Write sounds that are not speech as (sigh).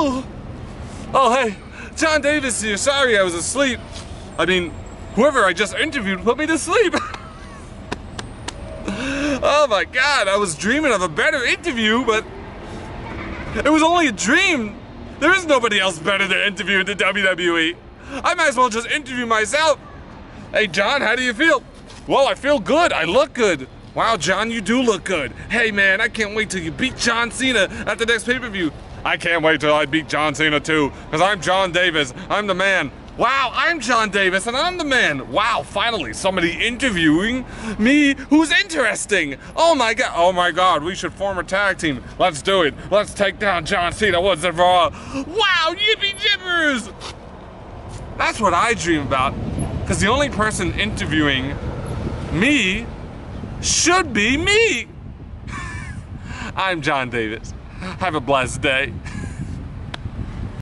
Oh, oh, hey, John Davis here. Sorry, I was asleep. I mean, whoever I just interviewed put me to sleep. (laughs) oh my God, I was dreaming of a better interview, but it was only a dream. There is nobody else better to interview in the WWE. I might as well just interview myself. Hey, John, how do you feel? Well, I feel good. I look good. Wow, John, you do look good. Hey, man, I can't wait till you beat John Cena at the next pay-per-view. I can't wait till I beat John Cena too, because I'm John Davis. I'm the man. Wow, I'm John Davis and I'm the man. Wow, finally, somebody interviewing me who's interesting. Oh my god, oh my god, we should form a tag team. Let's do it. Let's take down John Cena once and for all. Wow, yippee jibbers! That's what I dream about. Because the only person interviewing me should be me. (laughs) I'm John Davis. Have a blessed day.